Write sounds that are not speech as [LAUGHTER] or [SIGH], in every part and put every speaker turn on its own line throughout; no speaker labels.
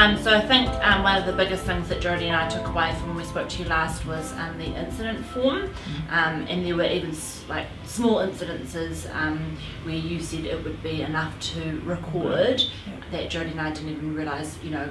Um, so I think um, one of the biggest things that Jodie and I took away from when we spoke to you last was um, the incident form, um, and there were even s- like small incidences um, where you said it would be enough to record that Jodie and I didn't even realise, you know,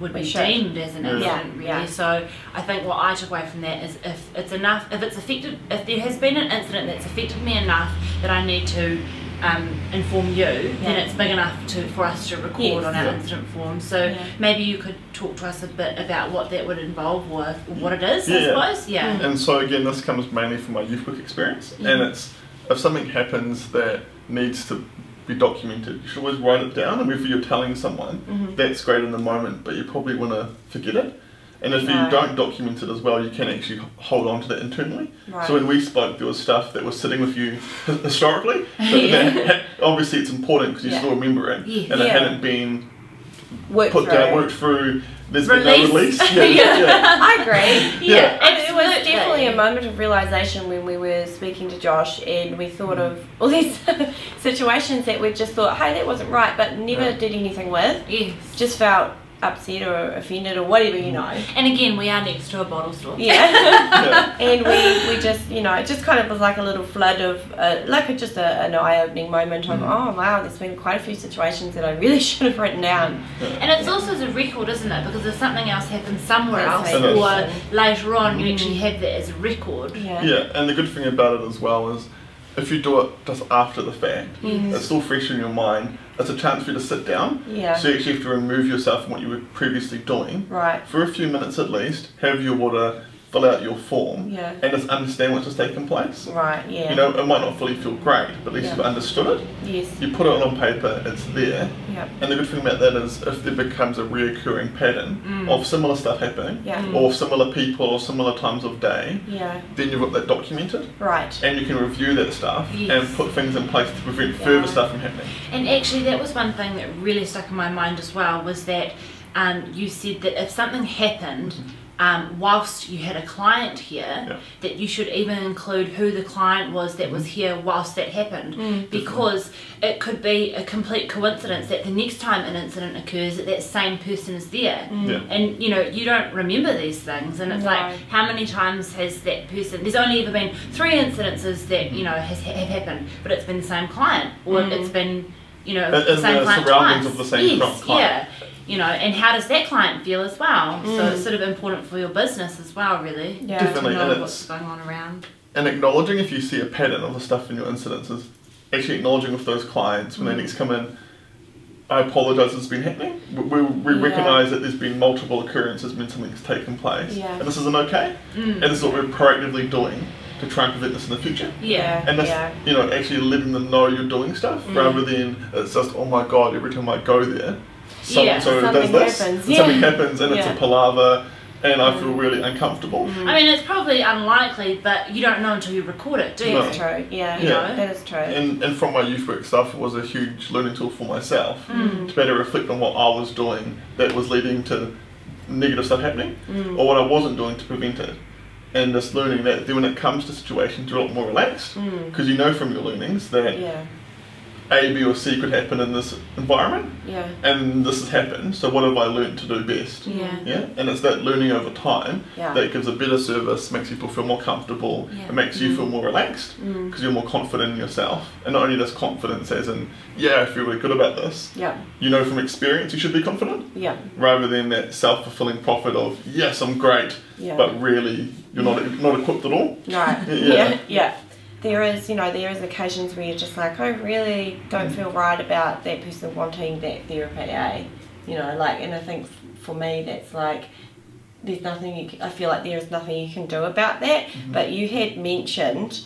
would
We
be
should.
deemed as an
Yeah.
incident really.
Yeah.
So I think what I took away from that is if it's enough, if it's affected, if there has been an incident that's affected me enough that I need to um, inform you, then it's big enough to for us to record
Yes.
on our
Yeah.
incident form. So
Yeah.
maybe you could talk to us a bit about what that would involve or what it is,
Yeah.
I suppose. Yeah.
Mm.
And so again, this comes mainly from my youth work experience, and it's if something happens that needs to be documented, you should always write it down. And if you're telling someone,
Mhm.
that's great in the moment, but you probably want to forget it. And if you don't document it as well, you can actually hold on to that internally.
Right.
So when we spoke, there was stuff that was sitting with you historically. [LAUGHS] but
Yeah.
that obviously, it's important because you
Yeah.
still remember it,
Yes.
and it
Yeah.
hadn't been
Work
put
through.
down, worked through. There's been no
Release. [LAUGHS]
release.
Yeah.
yeah.
I agree.
Yeah,
And it was definitely a moment of realization when we were speaking to Josh and we thought mm. of all these [LAUGHS] situations that we just thought, hey, that wasn't right, but never
Yeah.
did anything with.
Yes.
Just felt upset or offended or whatever, you know.
And again, we are next to a bottle store.
Yeah.
yeah. [LAUGHS] [LAUGHS]
and we, we just, you know, it just kind of was like a little flood of, uh, like a, just a, an eye opening moment of,
Mm.
oh wow, there's been quite a few situations that I really [LAUGHS] should have written down.
And it's also as a record, isn't it? Because if something else happens somewhere else, or later on, you
Mm.
actually have that as a record.
Yeah.
Yeah, and the good thing about it as well is if you do it just after the fact,
Mhm.
it's still fresh in your mind. It's a chance for you to sit down.
Yeah.
So you actually have to remove yourself from what you were previously doing
Right.
for a few minutes at least. Have your water, fill out your form,
Yeah.
and just understand what's just taken place.
Right. Yeah.
You know, it might not fully feel great, but at least
Yeah.
you've understood it.
Yes.
You put it on paper, it's there.
Yeah.
And the good thing about that is if there becomes a reoccurring pattern
Mm.
of similar stuff happening,
Yeah.
Mm.
or similar people, or similar times of day,
Yeah.
then you've got that documented.
Right.
and you can review that stuff
Yes.
and put things in place to prevent
Yeah.
further stuff from happening.
And actually, that was one thing that really stuck in my mind as well was that um, you said that if something happened um, whilst you had a client here,
Yeah.
that you should even include who the client was that was here whilst that happened,
Mm.
because it could be a complete coincidence that the next time an incident occurs, that that same person is there.
Mm.
Yeah.
And you know, you don't remember these things, and it's
No.
like, how many times has that person? There's only ever been three incidences that you know has have happened, but it's been the same client, or
Mm.
it's been you know
In-
the same
the
client
surroundings
twice.
of the same
yes,
client.
yeah. You know, and how does that client feel as well? So
Mm.
it's sort of important for your business as well, really.
Yeah.
Definitely,
To
and
know
it's-
what's going on around.
And acknowledging if you see a pattern of the stuff in your incidences, actually acknowledging with those clients when
Mm.
they next come in, I apologise it's been happening. We, we, we
Yeah.
recognise that there's been multiple occurrences when something's taken place.
Yeah.
And this isn't okay.
Mm.
And this is what we're proactively doing to try and prevent this in the future.
Yeah.
And that's,
Yeah.
you know, actually letting them know you're doing stuff
Mm.
rather than it's just, oh my god, every time I go there, so
Yeah,
and so does
something
this,
happens.
and something happens, and it's a palaver, and I feel
Mm.
really uncomfortable.
Mm.
I mean, it's probably unlikely, but you don't know until you record it, do you?
No.
That's true. Yeah.
Yeah.
That is true.
And, and from my youth work stuff, it was a huge learning tool for myself
Mm.
to better reflect on what I was doing that was leading to negative stuff happening,
Mm.
or what I wasn't doing to prevent it. And just learning that when it comes to situations, you're a lot more relaxed
Mm.
because you know from your learnings that
Yeah.
A, B, or C could happen in this environment,
Yeah.
and this has happened. So what have I learned to do best?
Yeah.
Yeah, and it's that learning over time
Yeah.
that gives a better service, makes people feel more comfortable,
Yeah.
it makes you feel more relaxed
Mm.
because you're more confident in yourself. And not only just confidence as in, yeah, I feel really good about this.
Yeah.
You know from experience you should be confident,
Yeah.
rather than that self-fulfilling prophet of, yes, I'm great,
Yeah.
but really you're not not equipped at all.
Right. [LAUGHS]
Yeah.
Yeah. yeah. There is, you know, there is occasions where you're just like, I really don't feel right about that person wanting that therapy, eh? You know, like, and I think for me that's like, there's nothing you, c- I feel like there is nothing you can do about that. But you had mentioned,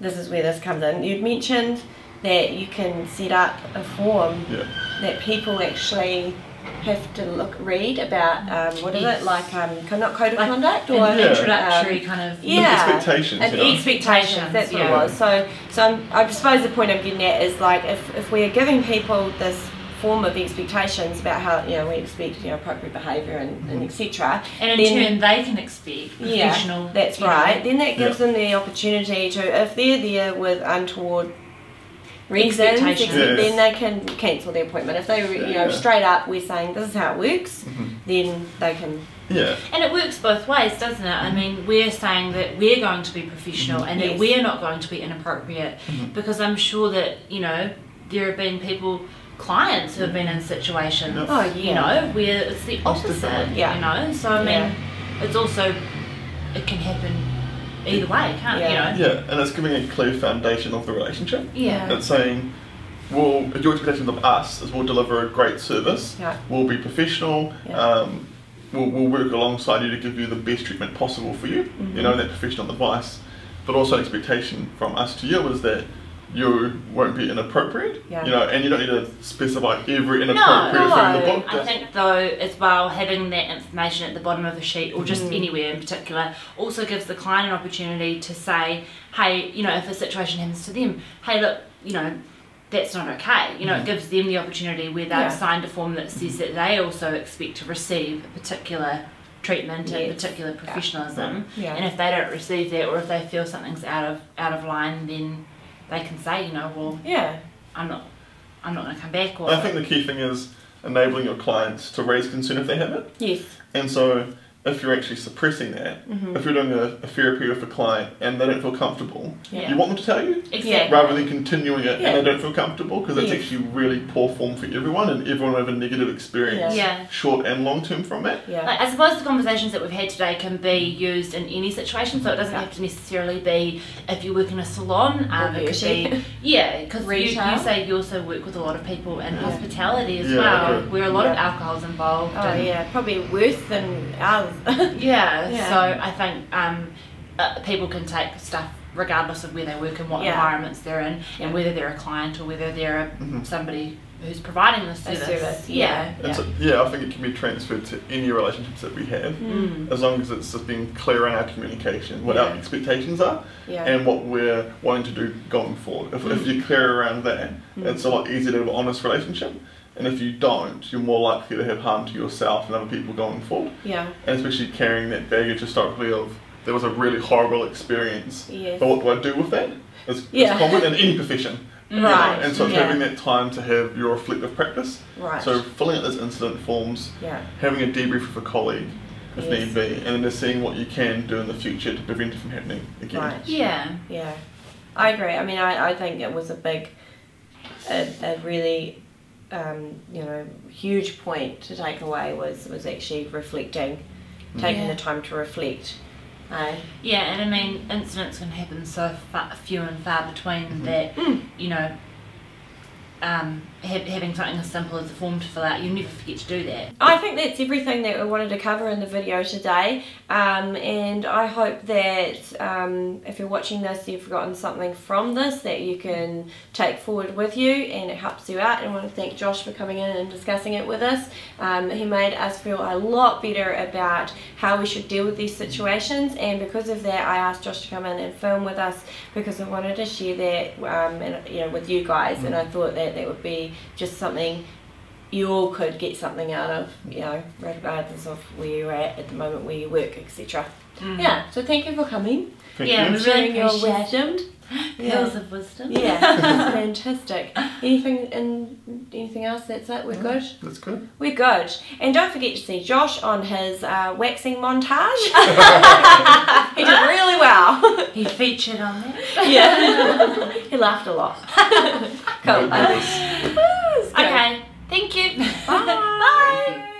this is where this comes in, you'd mentioned that you can set up a form
Yeah.
that people actually have to look read about um, what is
Yes.
it like um not code of
Like
conduct or
An
Yeah.
introductory
um,
kind of.
yeah
expectations,
and
you know.
expectations that's what
yeah.
it was so so I'm, I suppose the point I'm getting at is like if, if we're giving people this form of expectations about how you know we expect you know appropriate behaviour and, and etc
And in
then-
turn, they can expect professional.
yeah, that's
you know,
right. Then that gives
Yeah.
them the opportunity to, if they're there with untoward reasons,
Expectations.
ex-
Yes.
then they can cancel the appointment. If they, re- you know,
Yeah.
straight up, we're saying this is how it works,
Mhm.
then they can.
Yeah.
And it works both ways, doesn't it? I mean, we're saying that we're going to be professional and that
Yes.
we're not going to be inappropriate
Mhm.
because I'm sure that, you know, there have been people, clients who have been in situations,
Yep.
Oh,
you know, where it's the opposite.
Yeah.
you know? So, I mean,
Yeah.
it's also, it can happen either way, can't
Yeah.
you know?
Yeah, and it's giving a clear foundation of the relationship.
Yeah.
It's saying, well, your expectations of us is we'll deliver a great service,
Yeah.
we'll be professional,
Yeah.
um, we'll, we'll work alongside you to give you the best treatment possible for you,
Mm-hmm.
you know, that professional advice. But also an expectation from us to you is that you won't be inappropriate,
Yeah.
you know, and you don't need to specify every inappropriate thing in the
no.
book.
I think though as well having that information at the bottom of the sheet or just
Mm.
anywhere in particular also gives the client an opportunity to say, hey, you know, if a situation happens to them, hey look, you know, that's not okay. You know, it gives them the opportunity where they've
Yeah.
signed a form that says that they also expect to receive a particular treatment and
Yes.
particular professionalism.
Yeah.
And if they don't receive that or if they feel something's out of out of line then they can say, you know, well,
Yeah.
I'm not I'm not gonna come back or
I think the key thing is enabling your clients to raise concern if they have it.
Yes.
And so, if you're actually suppressing that,
Mm-hmm.
if you're doing a, a therapy with a client and they don't feel comfortable,
Yeah.
you want them to tell you
Exactly.
rather than continuing it
Yeah.
and they don't feel comfortable because it's
Yes.
actually really poor form for everyone and everyone will have a negative experience,
Yeah.
short and long term from it.
Yeah.
Like, I suppose the conversations that we've had today can be used in any situation, so it doesn't
Yeah.
have to necessarily be if you work in a salon. Um,
Or
it could
beauty.
be yeah, because you,
Retail.
you say you also work with a lot of people in
Yeah.
hospitality as
Yeah,
well, where a lot of
Yeah.
alcohol's involved.
Oh
and-
yeah, probably worse than ours. [LAUGHS]
yeah.
Yeah.
So I think um, uh, people can take stuff regardless of where they work and what
Yeah.
environments they're in,
Yeah.
and whether they're a client or whether they're a,
Mhm.
somebody who's providing the service.
service,
Yeah.
yeah.
And
Yeah.
so, yeah, I think it can be transferred to any relationships that we have.
Mm.
As long as it's just being clear in our communication, what our expectations are,
yeah.
and what we're wanting to do going forward. If, if you're clear around that, it's a lot easier to have an honest relationship. And if you don't, you're more likely to have harm to yourself and other people going forward.
yeah.
And especially carrying that baggage historically of there was a really horrible experience,
Yes.
but what do I do with that? It's,
Yeah.
it's common in any profession. you [LAUGHS] know,
Right.
And so it's
yeah.
having that time to have your reflective practice.
Right.
So filling out those incident forms,
yeah.
having a debrief with a colleague if
Yes.
need be, and then just seeing what you can do in the future to prevent it from happening again.
Right.
Yeah.
Yeah, I agree. I mean, I, I think it was a big, a, a really, um, you know, huge point to take away was was actually reflecting, taking
Yeah.
the time to reflect. Uh,
Yeah, and I mean, incidents can happen so far, few and far between
Mhm.
that,
Mm.
you know, um, ha- having something as simple as a form to fill out, you never forget to do that.
I think that's everything that we wanted to cover in the video today. Um, and I hope that um, if you're watching this, you've gotten something from this that you can take forward with you and it helps you out. And I want to thank Josh for coming in and discussing it with us. Um, he made us feel a lot better about how we should deal with these situations. And because of that, I asked Josh to come in and film with us because I wanted to share that um, and, you know, with you guys. And I thought that that would be just something you all could get something out of, you know, regardless of where you're at at the moment, where you work, etc. Yeah, so thank you for coming,
Thank
Yeah,
you.
we really
sharing your
appreciate
wisdom. [GASPS]
Pearls of wisdom.
Yeah, [LAUGHS] fantastic. Anything and anything else? That's it. We're good.
That's good.
We're good. And don't forget to see Josh on his uh, waxing montage. [LAUGHS] he did really well.
He featured on that. [LAUGHS]
yeah, he laughed a lot. Cool. [LAUGHS]
okay. Thank you. [LAUGHS] Bye.
Bye.